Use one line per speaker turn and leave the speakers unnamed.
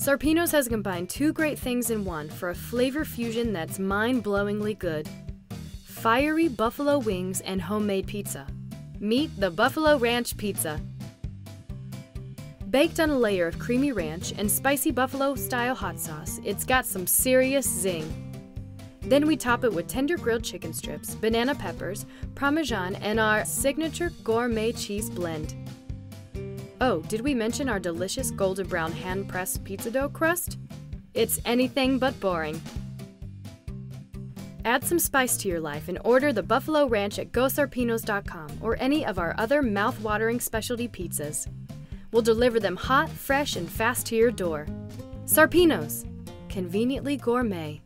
Sarpino's has combined two great things in one for a flavor fusion that's mind blowingly good fiery buffalo wings and homemade pizza. Meet the Buffalo Ranch Pizza. Baked on a layer of creamy ranch and spicy buffalo style hot sauce, it's got some serious zing. Then we top it with tender grilled chicken strips, banana peppers, parmesan, and our signature gourmet cheese blend. Oh, did we mention our delicious golden brown hand pressed pizza dough crust? It's anything but boring. Add some spice to your life and order the Buffalo Ranch at GoSarpinos.com or any of our other mouth-watering specialty pizzas. We'll deliver them hot, fresh, and fast to your door. Sarpinos, conveniently gourmet.